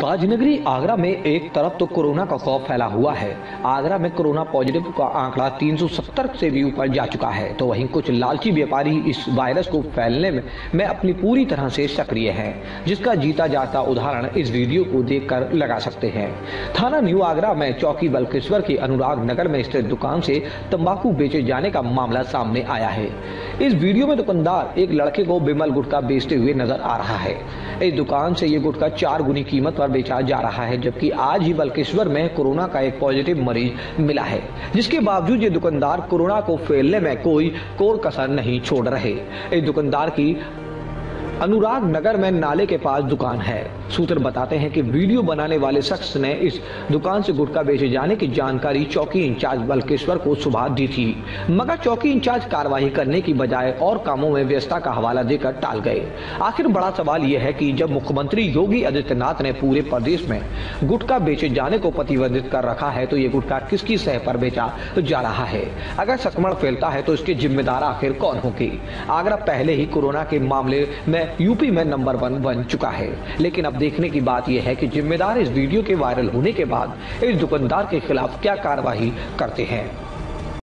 ताजनगरी आगरा में एक तरफ़ तो कोरोना का खौफ फैला हुआ है। आगरा में कोरोना पॉजिटिव का आंकड़ा 370 से भी ऊपर जा चुका है। तो वहीं कुछ लालची व्यापारी इस वायरस को फैलने में, में अपनी पूरी तरह से सक्रिय हैं जिसका जीता जाता उदाहरण इस वीडियो को देखकर लगा सकते हैं। थाना न्यू आगरा में चौकी बल्केश्वर के अनुराग नगर में स्थित दुकान से तंबाकू बेचे जाने का मामला सामने आया है। इस वीडियो में दुकानदार एक लड़के को बिमल गुटखा बेचते हुए नज़र आ रहा है। इस दुकान से ये गुटखा चार गुनी कीमत पर बेचा जा रहा है, जबकि आज ही बल्केश्वर में कोरोना का एक पॉजिटिव मरीज़ मिला है, जिसके बावजूद ये दुकानदार कोरोना को फैलने में कोई कोर कसर नहीं छोड़ रहे। इस दुकानदार की अनुराग नगर में नाले के पास दुकान है। सूत्र बताते हैं कि वीडियो बनाने वाले शख्स ने इस दुकान से गुटखा बेचे जाने की जानकारी चौकी इंचार्ज बल्केश्वर को सुबह दी थी। मगर चौकी इंचार्ज कार्रवाई करने की बजाय और कामों में व्यवस्था का हवाला देकर टाल गए। आखिर बड़ा सवाल यह है कि जब मुख्यमंत्री योगी आदित्यनाथ ने पूरे प्रदेश में गुटखा बेचे जाने को प्रतिबंधित कर रखा है तो ये गुटखा किसकी सह पर बेचा जा रहा है? अगर संक्रमण फैलता है तो इसके जिम्मेदार आखिर कौन होगी? आगरा पहले ही कोरोना के मामले में यूपी में नंबर वन बन चुका है, लेकिन अब देखने की बात यह है कि जिम्मेदार इस वीडियो के वायरल होने के बाद इस दुकानदार के खिलाफ क्या कार्रवाई करते हैं।